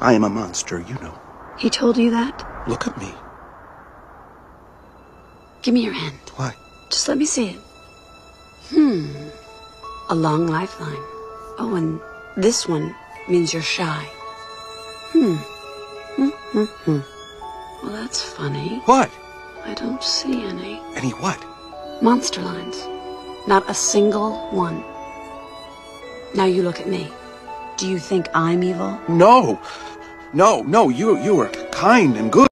I am a monster, you know. He told you that? Look at me. Give me your hand. Why? Just let me see it. Hmm. A long lifeline. Oh, and this one means you're shy. Hmm. Hmm, hmm, hmm. Well, that's funny. What? I don't see any. Any what? Monster lines. Not a single one. Now you look at me. Do you think I'm evil? No. No, no, you you were kind and good.